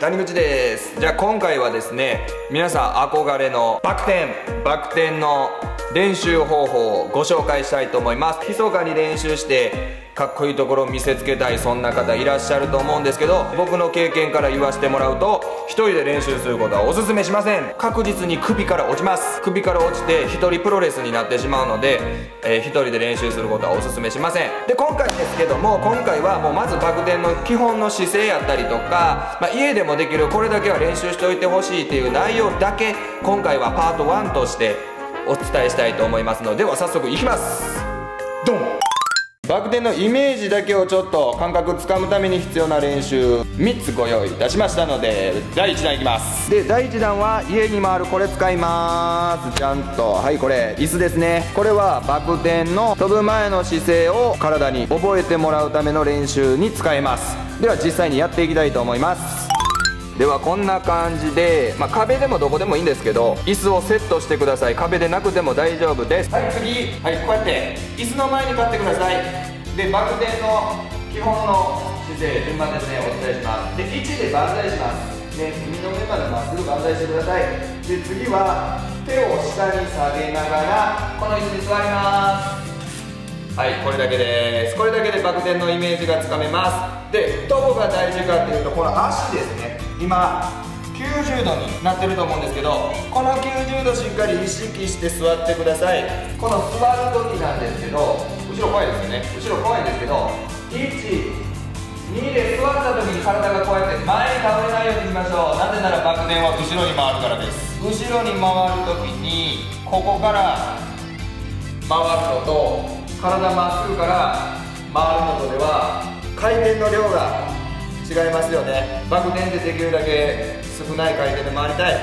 谷口です。じゃあ今回はですね皆さん憧れのバク転バク転の練習方法をご紹介したいと思います。密かに練習してかっこいいところを見せつけたいそんな方いらっしゃると思うんですけど僕の経験から言わせてもらうと1人で練習することはおすすめしません。確実に首から落ちます。首から落ちて1人プロレスになってしまうので、えー、1人で練習することはおすすめしません。で今回ですけども今回はもうまずバク転の基本の姿勢やったりとか、まあ、家でもできるこれだけは練習しておいてほしいっていう内容だけ今回はパート1としてお伝えしたいと思いますのでは早速いきます。ドンバク転のイメージだけをちょっと感覚つかむために必要な練習。3つご用意いたしましたので第1弾いきます。で第1弾は家に回るこれ使います。ちゃんとはいこれ椅子ですね。これはバク転の飛ぶ前の姿勢を体に覚えてもらうための練習に使えます。では実際にやっていきたいと思います。ではこんな感じで、まあ、壁でもどこでもいいんですけど椅子をセットしてください。壁でなくても大丈夫です。はい次。はいこうやって椅子の前に立ってください。でバク転の基本の姿勢順番ですね。お伝えします。で位置で万歳します。ね耳の上までまっすぐ万歳してください。で次は手を下に下げながらこの椅子に座ります。はいこれだけです。これだけでバク転のイメージがつかめます。でどこが大事かっていうとこの足ですね今90度になってると思うんですけどこの90度しっかり意識して座ってください。この座る時なんですけど後ろ怖いですよね。後ろ怖いんですけど12で座った時に体がこうやって前に倒れないようにいきましょう。なぜならバク転は後ろに回るからです。後ろに回る時にここから回るのと体まっすぐから回るのとでは回転の量が違いますよね。バク転でできるだけ少ない回転で回りたい。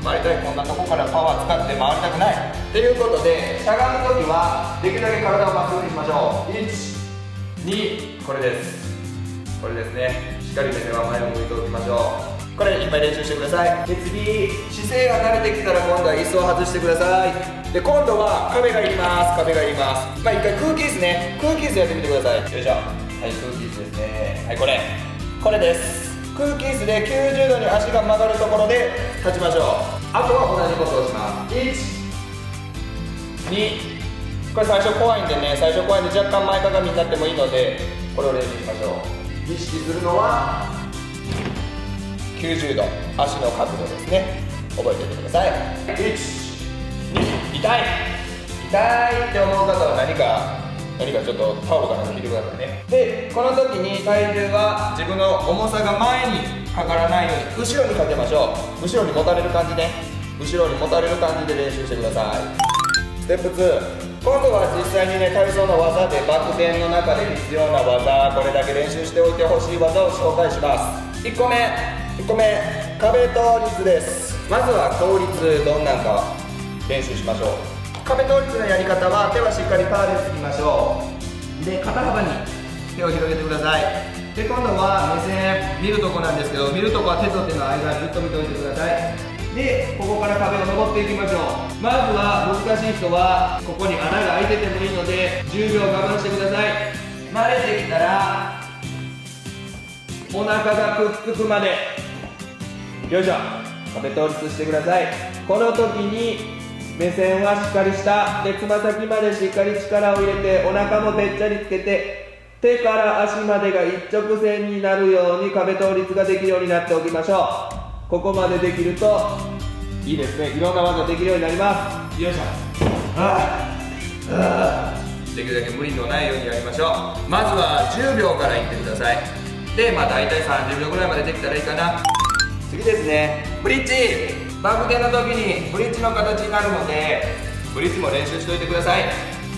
回りたいこんなとこからパワー使って回りたくない。ということでしゃがむ時はできるだけ体をまっすぐにしましょう。12これです。これですね。しっかり目線は前を向いておきましょう。これいっぱい練習してください。で次姿勢が慣れてきたら今度は椅子を外してください。で今度は壁がいります。壁がいります。まあ一回空気椅子ね。空気椅子やってみてください。よいしょ。はい空気椅子ですね。はいこれ。これです。空気椅子で90度に足が曲がるところで立ちましょう。あとは同じことをします。12これ最初怖いんでね最初怖いんで若干前かがみになってもいいのでこれを練習しましょう。意識するのは90度足の角度ですね。覚えておいてください。12痛い。痛いって思う方は何か何かちょっとタオルかなんか引いてくださいね。でこの時に体重は自分の重さが前にかからないように後ろにかけましょう。後ろに持たれる感じね。後ろに持たれる感じで練習してください。ステップ2今度は実際にね体操の技でバク転の中で必要な技これだけ練習しておいてほしい技を紹介します。1個目。1個目。壁倒立です。まずは倒立どんなんか練習しましょう。壁倒立のやり方は手はしっかりパーでつきましょう。で肩幅に手を広げてください。で今度は目線見るとこなんですけど見るとこは手と手の間ずっと見ておいてください。でここから壁を登っていきましょう。まずは難しい人はここに穴が開いててもいいので10秒我慢してください。慣れてきたらお腹がくっつくまで。よいしょ。壁倒立してください。この時に目線はしっかり下でつま先までしっかり力を入れてお腹もぺっちゃりつけて手から足までが一直線になるように壁倒立ができるようになっておきましょう。ここまでできるといいですね。いろんな技できるようになります。よいしょああできるだけ無理のないようにやりましょう。まずは10秒からいってください。でまあ大体30秒ぐらいまでできたらいいかな。次ですね。ブリッジバク転の時にブリッジの形になるのでブリッジも練習しといてください。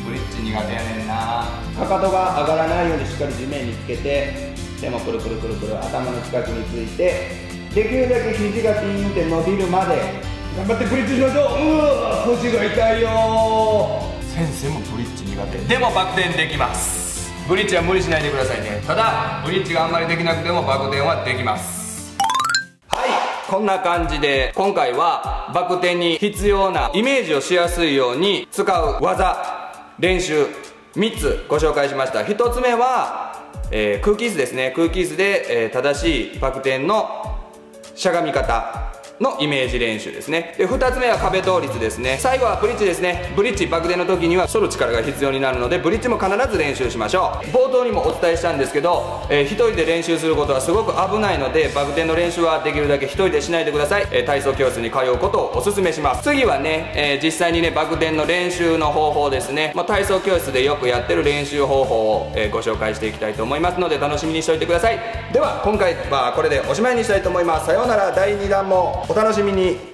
ブリッジ苦手やねんな。かかとが上がらないようにしっかり地面につけて手もくるくるくるくる頭の近くについてできるだけ肘がピーンって伸びるまで頑張ってブリッジしましょう。うわ腰が痛いよ。先生もブリッジ苦手。でもバク転できます。ブリッジは無理しないでくださいね。ただブリッジがあんまりできなくてもバク転はできますこんな感じで今回はバク転に必要なイメージをしやすいように使う技練習3つご紹介しました。1つ目は、えー、空気椅子ですね。空気椅子で、えー、正しいバク転のしゃがみ方。のイメージ練習ですね。で2つ目は壁倒立ですね。最後はブリッジですね。ブリッジバク転の時には反る力が必要になるのでブリッジも必ず練習しましょう。冒頭にもお伝えしたんですけど、えー、1人で練習することはすごく危ないのでバク転の練習はできるだけ1人でしないでください、えー、体操教室に通うことをお勧めします。次はね、えー、実際にねバク転の練習の方法ですね、まあ、体操教室でよくやってる練習方法を、えご紹介していきたいと思いますので楽しみにしておいてください。では今回はこれでおしまいにしたいと思います。さようなら。第2弾もお楽しみに。